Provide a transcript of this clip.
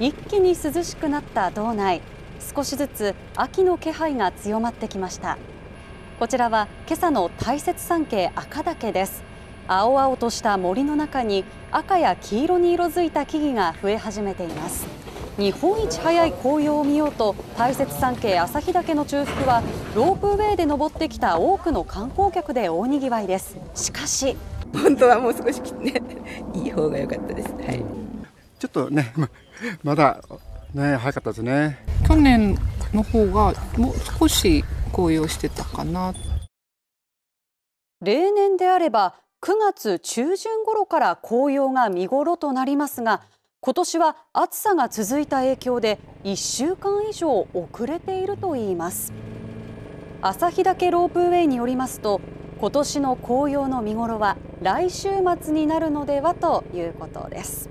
一気に涼しくなった道内。少しずつ秋の気配が強まってきました。こちらは今朝の大雪山系赤岳です。青々とした森の中に赤や黄色に色づいた木々が増え始めています。日本一早い紅葉を見ようと大雪山系旭岳の中腹はロープウェイで登ってきた多くの観光客で大にぎわいです。しかし。本当はもう少しねいい方が良かったです。はい。ちょっとねま まだね早かったですね。去年の方がもう少し紅葉してたかな。例年であれば9月中旬頃から紅葉が見頃となりますが今年は暑さが続いた影響で1週間以上遅れているといいます。旭岳ロープウェイによりますと今年の紅葉の見頃は来週末になるのではということです